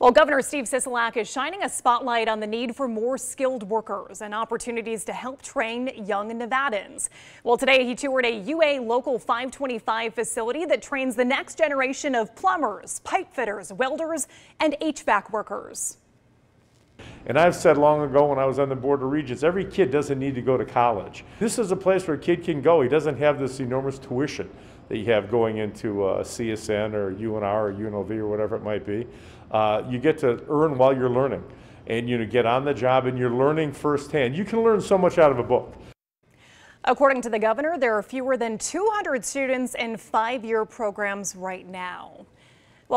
Well, Governor Steve Sisolak is shining a spotlight on the need for more skilled workers and opportunities to help train young Nevadans. Well, today he toured a UA Local 525 facility that trains the next generation of plumbers, pipe fitters, welders, and HVAC workers. And I've said long ago when I was on the Board of Regents, every kid doesn't need to go to college. This is a place where a kid can go. He doesn't have this enormous tuition that you have going into uh, CSN or UNR or UNLV or whatever it might be. Uh, you get to earn while you're learning and you know, get on the job and you're learning firsthand. You can learn so much out of a book. According to the governor, there are fewer than 200 students in five-year programs right now.